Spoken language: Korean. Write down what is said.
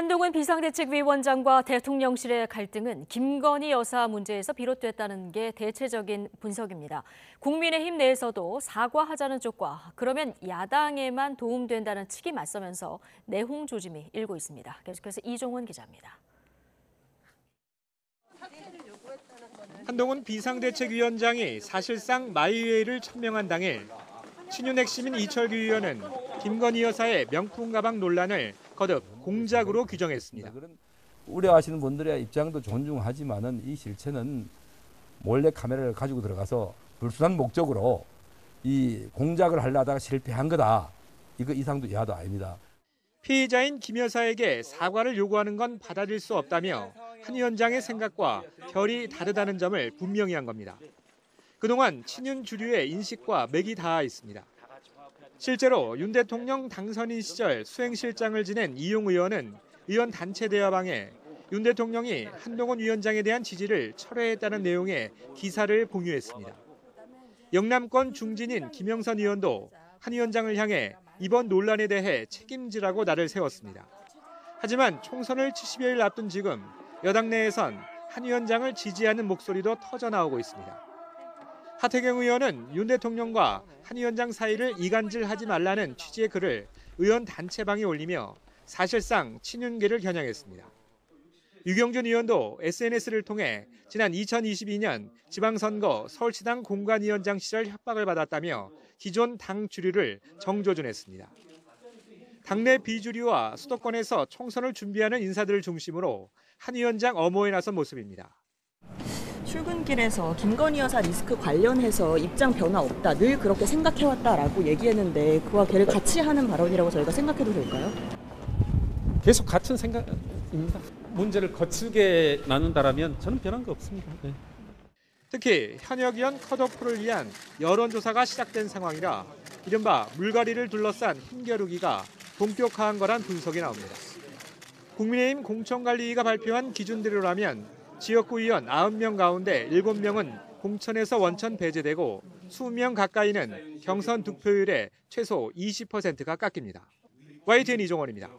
한동훈 비상대책위원장과 대통령실의 갈등은 김건희 여사 문제에서 비롯됐다는 게 대체적인 분석입니다. 국민의힘 내에서도 사과하자는 쪽과 그러면 야당에만 도움된다는 측이 맞서면서 내홍 조짐이 일고 있습니다. 계속해서 이종원 기자입니다. 한동훈 비상대책위원장이 사실상 마이웨이를 천명한 당일 친윤 핵심인 이철규 의원은 김건희 여사의 명품 가방 논란을 거듭 공작으로 규정했습니다. 그런 우려하시는 분들의 입장도 존중하지만은 이 실체는 몰래 카메라를 가지고 들어가서 불순한 목적으로 이 공작을 하려다가 실패한 거다. 이거 이상도 이하도 아닙니다. 피의자인 김 여사에게 사과를 요구하는 건 받아들일 수 없다며 한 위원장의 생각과 결이 다르다는 점을 분명히 한 겁니다. 그동안 친윤 주류의 인식과 맥이 닿아 있습니다. 실제로 윤 대통령 당선인 시절 수행실장을 지낸 이용 의원은 의원 단체 대화방에 윤 대통령이 한동훈 위원장에 대한 지지를 철회했다는 내용의 기사를 공유했습니다. 영남권 중진인 김영선 의원도 한 위원장을 향해 이번 논란에 대해 책임지라고 날을 세웠습니다. 하지만 총선을 70여일 앞둔 지금 여당 내에선 한 위원장을 지지하는 목소리도 터져 나오고 있습니다. 하태경 의원은 윤 대통령과 한 위원장 사이를 이간질하지 말라는 취지의 글을 의원 단체방에 올리며 사실상 친윤계를 겨냥했습니다. 유경준 의원도 SNS를 통해 지난 2022년 지방선거 서울시당 공관위원장 시절 협박을 받았다며 기존 당 주류를 정조준했습니다. 당내 비주류와 수도권에서 총선을 준비하는 인사들을 중심으로 한 위원장 엄호에 나선 모습입니다. 출근길에서 김건희 여사 리스크 관련해서 입장 변화 없다. 늘 그렇게 생각해왔다라고 얘기했는데 그와 걔를 같이 하는 발언이라고 저희가 생각해도 될까요? 계속 같은 생각입니다. 문제를 거칠게 나눈다라면 저는 변한 거 없습니다. 네. 특히 현역 의원 컷오프를 위한 여론조사가 시작된 상황이라 이른바 물갈이를 둘러싼 힘겨루기가 본격화한 거란 분석이 나옵니다. 국민의힘 공천관리위가 발표한 기준대로라면 지역구 의원 90명 가운데 7명은 공천에서 원천 배제되고 20명 가까이는 경선 득표율의 최소 20%가 깎입니다. YTN 이종원입니다.